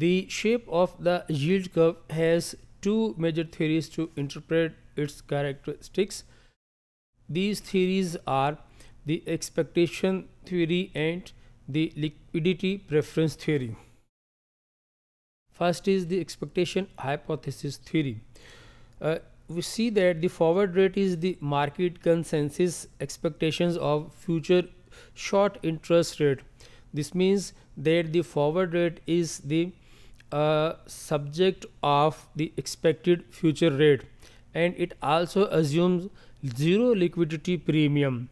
The shape of the yield curve has two major theories to interpret its characteristics. These theories are the expectation theory and the liquidity preference theory. First is the expectation hypothesis theory. Uh, we see that the forward rate is the market consensus expectations of future short interest rate. This means that the forward rate is the uh, subject of the expected future rate and it also assumes zero liquidity premium.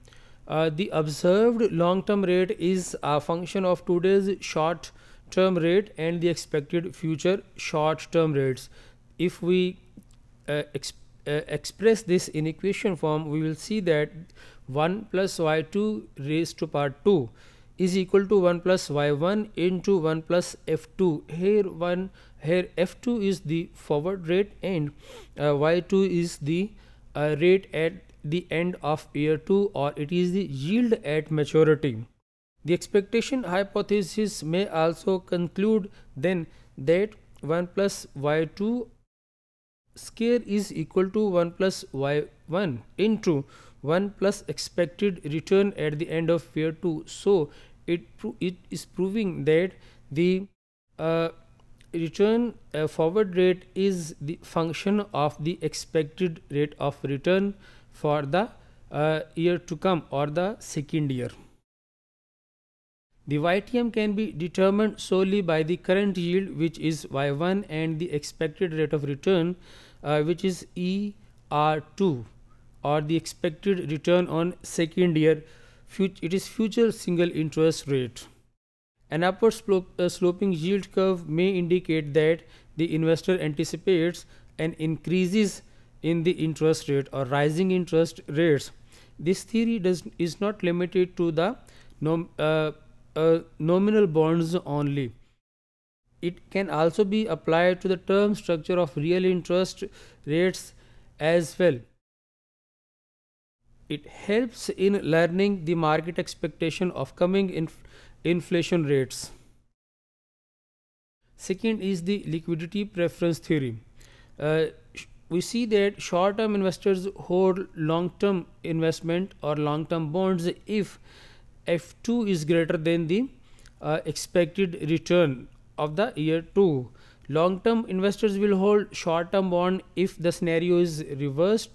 Uh, the observed long term rate is a function of today's short term rate and the expected future short term rates. If we uh, exp uh, express this in equation form, we will see that 1 plus y2 raised to power 2 is equal to 1 plus y1 into 1 plus f2 here 1 here f2 is the forward rate and uh, y2 is the uh, rate at the end of year 2 or it is the yield at maturity. The expectation hypothesis may also conclude then that 1 plus y2 square is equal to 1 plus y1 into 1 plus expected return at the end of year 2 so it it is proving that the uh, return uh, forward rate is the function of the expected rate of return for the uh, year to come or the second year. The YTM can be determined solely by the current yield which is Y1 and the expected rate of return uh, which is ER2 or the expected return on second year it is future single interest rate. An upward sloping yield curve may indicate that the investor anticipates an increases in the interest rate or rising interest rates. This theory does is not limited to the nom, uh, uh, nominal bonds only. It can also be applied to the term structure of real interest rates as well it helps in learning the market expectation of coming inf inflation rates. Second is the liquidity preference theory. Uh, we see that short-term investors hold long-term investment or long-term bonds if F2 is greater than the uh, expected return of the year 2. Long-term investors will hold short-term bond if the scenario is reversed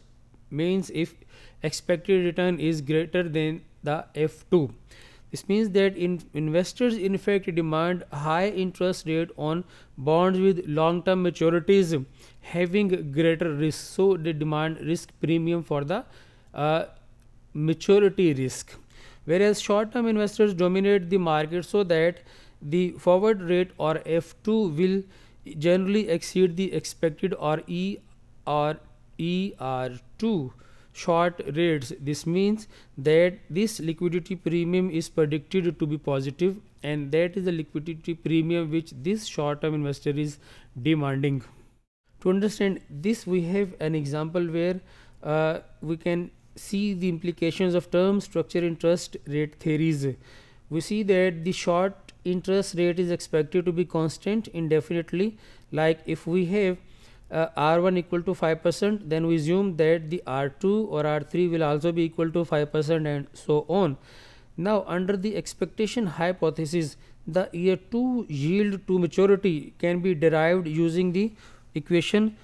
means if expected return is greater than the F2. This means that in investors in fact demand high interest rate on bonds with long term maturities having greater risk. So they demand risk premium for the uh, maturity risk. Whereas short term investors dominate the market so that the forward rate or F2 will generally exceed the expected or E or ER2 short rates this means that this liquidity premium is predicted to be positive and that is the liquidity premium which this short term investor is demanding. To understand this we have an example where uh, we can see the implications of term structure interest rate theories. We see that the short interest rate is expected to be constant indefinitely. Like if we have uh, R1 equal to 5% then we assume that the R2 or R3 will also be equal to 5% and so on. Now under the expectation hypothesis the year 2 yield to maturity can be derived using the equation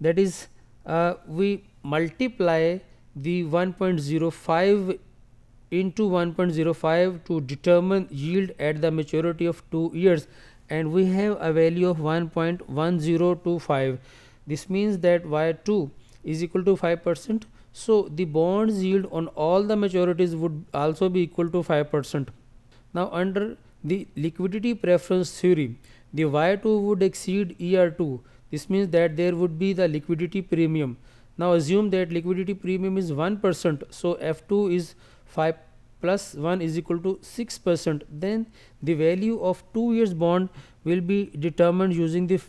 that is uh, we multiply the 1.05 into 1.05 to determine yield at the maturity of 2 years and we have a value of 1.1025 this means that y2 is equal to 5 percent. So the bonds yield on all the maturities would also be equal to 5 percent. Now under the liquidity preference theory the y2 would exceed er2 this means that there would be the liquidity premium. Now assume that liquidity premium is 1 percent. So f2 is 5 plus 1 is equal to 6 percent then the value of 2 years bond will be determined using the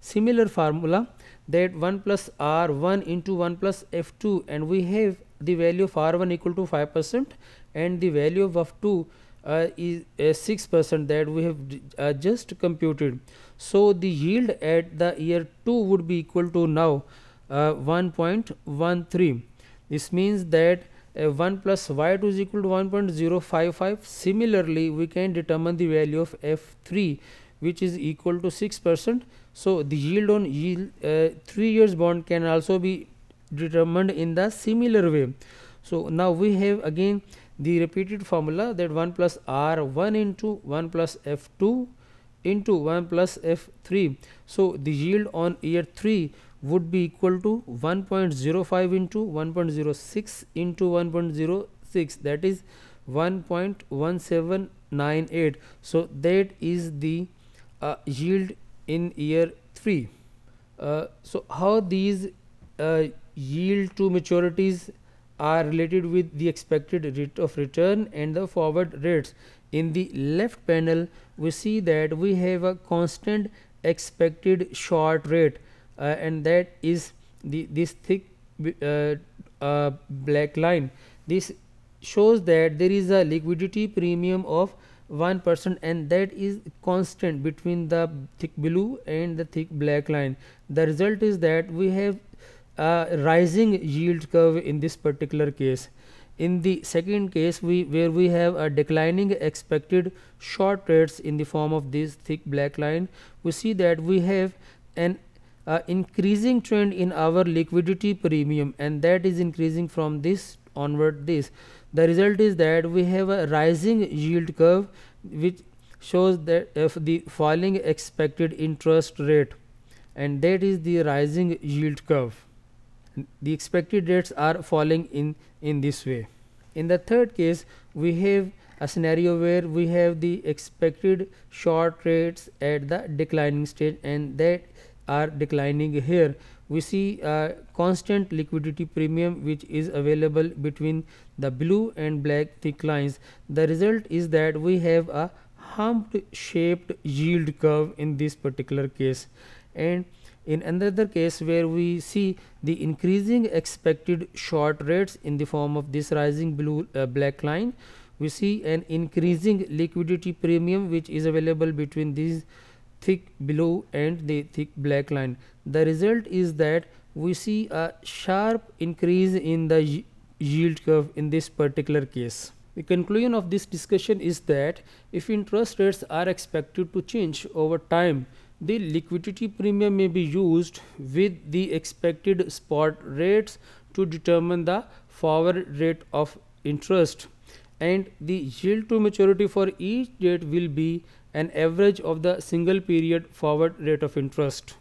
similar formula that 1 plus r1 into 1 plus f2 and we have the value of r1 equal to 5 percent and the value of F2 uh, is a 6% that we have uh, just computed. So the yield at the year 2 would be equal to now uh, 1.13. This means that uh, 1 plus y2 is equal to 1.055. Similarly, we can determine the value of f3 which is equal to 6%. So the yield on yield uh, 3 years bond can also be determined in the similar way. So now we have again the repeated formula that 1 plus r 1 into 1 plus f2 into 1 plus f3 so the yield on year 3 would be equal to 1.05 into 1.06 into 1.06 that is 1.1798 so that is the uh, yield in year 3 uh, so how these uh, yield to maturities are related with the expected rate of return and the forward rates. In the left panel, we see that we have a constant expected short rate uh, and that is the this thick uh, uh, black line. This shows that there is a liquidity premium of 1 percent and that is constant between the thick blue and the thick black line. The result is that we have a rising yield curve in this particular case. In the second case, we where we have a declining expected short rates in the form of this thick black line, we see that we have an uh, increasing trend in our liquidity premium and that is increasing from this onward this. The result is that we have a rising yield curve which shows that if the falling expected interest rate and that is the rising yield curve the expected rates are falling in in this way. In the third case we have a scenario where we have the expected short rates at the declining stage and that are declining here. We see a constant liquidity premium which is available between the blue and black thick lines. The result is that we have a humped shaped yield curve in this particular case. And in another case where we see the increasing expected short rates in the form of this rising blue uh, black line we see an increasing liquidity premium which is available between these thick blue and the thick black line. The result is that we see a sharp increase in the yield curve in this particular case. The conclusion of this discussion is that if interest rates are expected to change over time the liquidity premium may be used with the expected spot rates to determine the forward rate of interest and the yield to maturity for each date will be an average of the single period forward rate of interest.